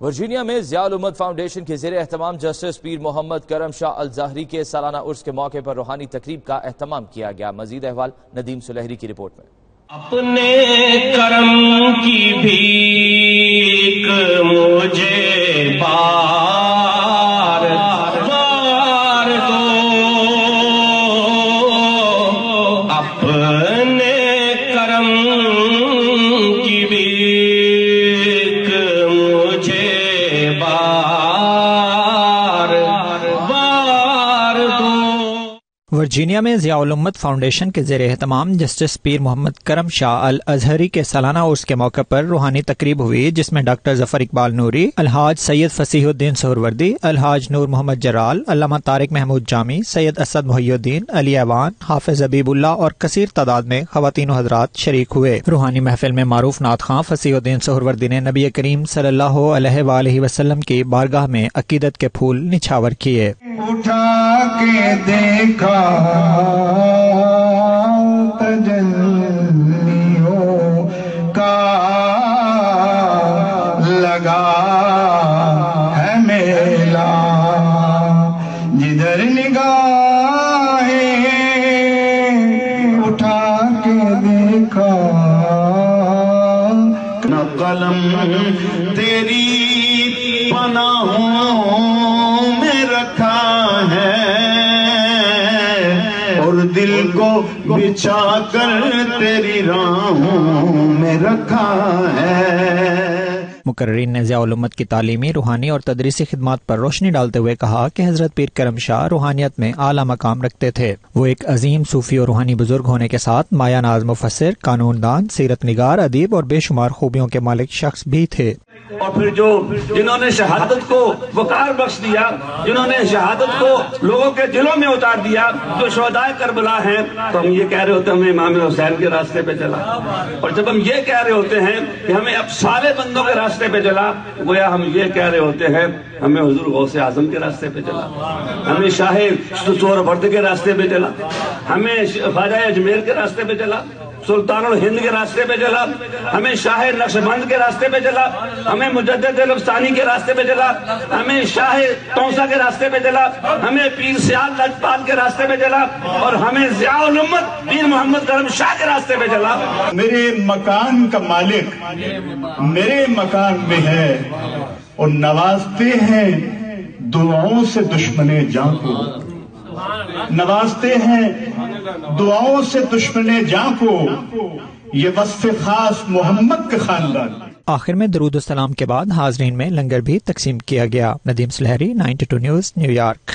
Virginia میں ضیاء الامت foundation کے زیر اہتمام جسٹس پیر محمد کرم شاہ الزہری کے سالانہ عرس کے موقع پر روحانی تقریب کا اہتمام کیا گیا۔ مزید احوال ندیم سلہری کی رپورٹ میں۔ اپنے کرم کی بھیک مجھے بار بار دو۔ اپنے ورجینیا میں ضیاء الامت فاؤنڈیشن کے زیر اہتمام جسٹس پیر محمد کرم شاہ الازہری کے سالانہ عرس کے موقع پر روحانی تقریب ہوئی، جس میں ڈاکٹر ظفر اقبال نوری، الحاج سید فصیح الدین سہروردی، الحاج نور محمد جرال علامہ طارق محمود جامی، سید اسد محی الدین، علی ایوان، حافظ حبیب اللہ اور کثیر تعداد میں خواتین و حضرات شریک ہوئے۔ روحانی محفل میں معروف نعت خاں فصیح الدین سہروردی نے نبی کریم صلی اللہ علیہ وآلہ وسلم کی بارگاہ میں عقیدت کے پھول نچھاور کیے۔ اٹھا کے دیکھا تجلیوں کا لگا ہے میلا جدھر نگاہیں اٹھا کے دیکھا۔ نہ قلم تیری پناہوں بچھا کر تیری راہوں میں رکھا ہے۔ مقررین نے ضیاء الامت کی تعلیمی، روحانی اور تدریسی خدمات پر روشنی ڈالتے ہوئے کہا کہ حضرت پیر کرم شاہ روحانیت میں اعلیٰ مقام رکھتے تھے۔ وہ ایک عظیم صوفی اور روحانی بزرگ ہونے کے ساتھ مایا ناز مفسر، قانون دان، سیرت نگار، ادیب اور بے شمار خوبیوں کے مالک شخص بھی تھے۔ اور پھر جو جنہوں نے شہادت کو وقار بخش دیا، جنہوں نے شہادت کو لوگوں کے دلوں میں اتار دیا، جو شہدائے کربلا ہیں، تو ہم یہ کہہ رہے ہوتے ہیں ہمیں امام حسین کے راستے پہ چلا۔ اور جب ہم یہ کہہ رہے ہوتے ہیں کہ ہمیں اب سارے بندوں کے راستے پہ چلا، گویا ہم یہ کہہ رہے ہوتے ہیں ہمیں حضور غوث اعظم کے راستے پہ چلا۔ ہمیں شاہ سور برد کے راستے پہ چلا۔ ہمیں خواجہ اجمیر کے راستے پہ چلا۔ سلطان الہند کے راستے پہ چلا، ہمیں شاہ نقش بند کے راستے پہ چلا، ہمیں مجدد لبستانی کے راستے پہ چلا، ہمیں شاہ تونسا کے راستے پہ چلا، ہمیں پیر سیال لجپال کے راستے پہ چلا، اور ہمیں ضیاء الامت پیر محمد کرم شاہ کے راستے پہ چلا۔ میرے مکان کا مالک میرے مکان میں ہے اور نوازتے ہیں دعاؤں سے دشمن جاں کو۔ نوازتے ہیں دعاؤں سے دشمن جاں کو یہ وصف خاص محمد کے خاندان۔ آخر میں درود السلام کے بعد حاضرین میں لنگر بھی تقسیم کیا گیا۔ Nadeem Sulehri ninety two news, New York.